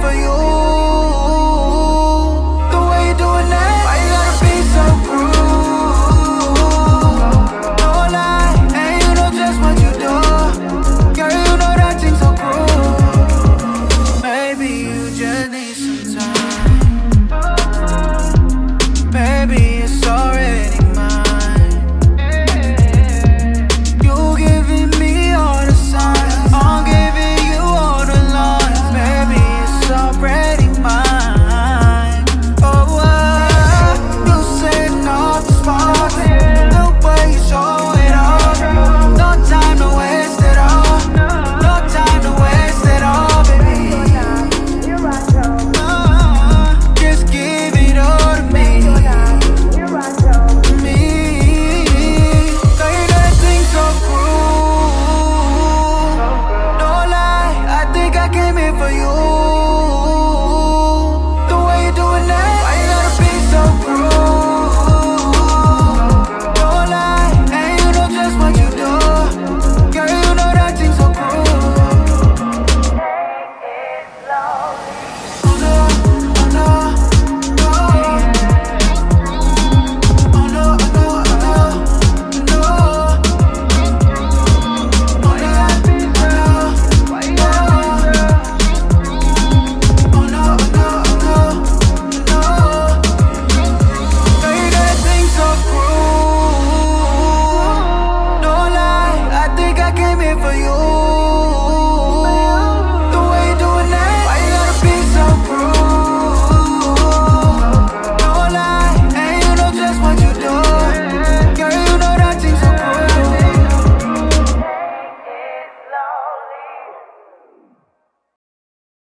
for you.